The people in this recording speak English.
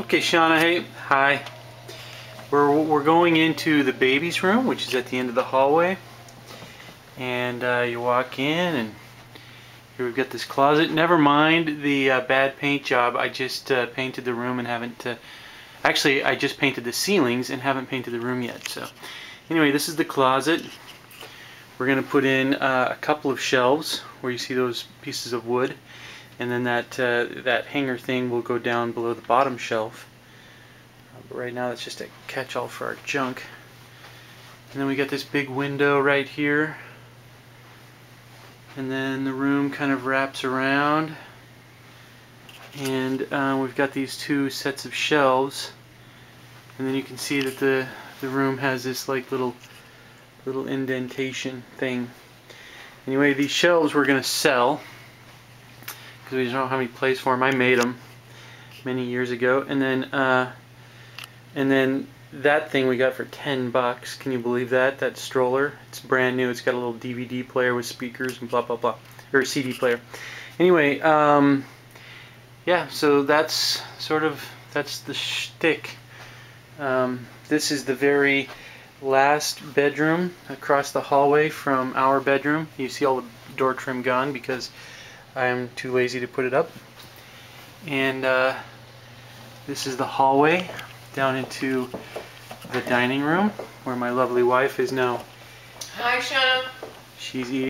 Okay, Shauna, hey, hi. We're, we're going into the baby's room, which is at the end of the hallway. And uh, you walk in, and here we've got this closet. Never mind the uh, bad paint job. I just uh, painted the room and haven't... Uh, actually, I just painted the ceilings and haven't painted the room yet. So, anyway, this is the closet. We're going to put in uh, a couple of shelves where you see those pieces of wood and then that uh, that hanger thing will go down below the bottom shelf. Uh, but right now that's just a catch-all for our junk. And then we got this big window right here. And then the room kind of wraps around. And uh, we've got these two sets of shelves. And then you can see that the, the room has this like little little indentation thing. Anyway, these shelves we're going to sell because we don't have any place for them. I made them many years ago, and then uh, and then that thing we got for 10 bucks. Can you believe that? That stroller. It's brand new. It's got a little DVD player with speakers and blah blah blah, or CD player. Anyway, um, yeah. So that's sort of that's the shtick. Um, this is the very last bedroom across the hallway from our bedroom. You see all the door trim gone because I'm too lazy to put it up. And uh, this is the hallway down into the dining room where my lovely wife is now. Hi, Shauna. She's eating.